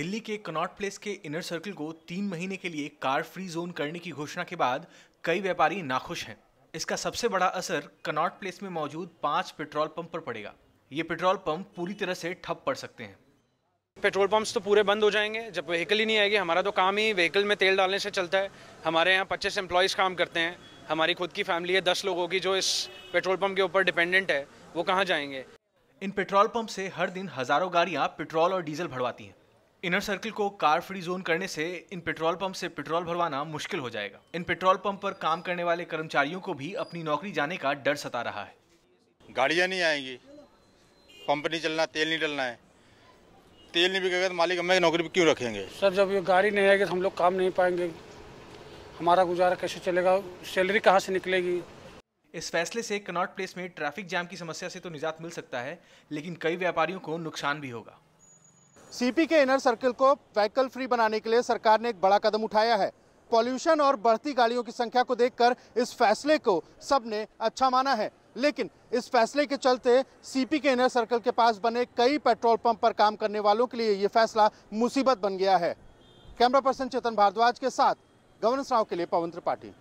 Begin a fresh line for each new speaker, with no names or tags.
दिल्ली के Connaught place के inner circle को तीन महीने के लिए कार फ्री जोन करने की घोषणा के बाद कई व्यापारी नाखुश हैं। इसका सबसे बड़ा असर कनॉट प्लेस में मौजूद पाँच पेट्रोल पंप पर पड़ेगा। ये पेट्रोल पंप पूरी तरह से ठप पड़ सकते हैं।
पेट्रोल पंप्स तो पूरे बंद हो जाएँगे। जब व्हीकल ही नहीं आएगी हमारा तो काम ही व्हीकल में तेल डालने से चलता है। हमारे यहाँ पच्चीस एम्प्लॉयज़ काम करते हैं। हमारी खुद की फैमिली है दस लोगों की जो इस पेट्रोल पंप के ऊपर डिपेंडेंट है वो कहाँ जाएँगे?
इन पेट्रोल पंप से हर दिन हज़ारों गाड़ियाँ पेट्रोल और डीजल भरवाती हैं। इनर सर्किल को कार फ्री जोन करने से इन पेट्रोल पंप से पेट्रोल भरवाना मुश्किल हो जाएगा। इन पेट्रोल पंप पर काम करने वाले कर्मचारियों को भी अपनी नौकरी जाने का डर सता रहा है।
गाड़ियाँ नहीं आएँगी। पंप नहीं चलना तेल नहीं डलना है। तेल नहीं बिकेगा तो मालिक हमें नौकरी पर क्यों रखेंगे?
सर जब ये गाड़ी नहीं आएगी तो हम लोग काम नहीं पाएँगे। हमारा गुजारा कैसे चलेगा? सैलरी कहाँ से निकलेगी?
इस फैसले से कनॉट प्लेस में ट्रैफ़िक जाम की समस्या से तो निजात मिल सकता है लेकिन कई व्यापारियों को नुकसान भी होगा।
सीपी के इनर सर्कल को व्हीकल फ्री बनाने के लिए सरकार ने एक बड़ा कदम उठाया है। पॉल्यूशन और बढ़ती गाड़ियों की संख्या को देखकर इस फैसले को सबने अच्छा माना है। लेकिन इस फैसले के चलते सीपी के इनर सर्कल के पास बने कई पेट्रोल पंप पर काम करने वालों के लिए ये फैसला मुसीबत बन गया है। कैमरा पर्सन चेतन भारद्वाज के साथ गवर्नेंस राव के लिए पवन त्रिपाठी।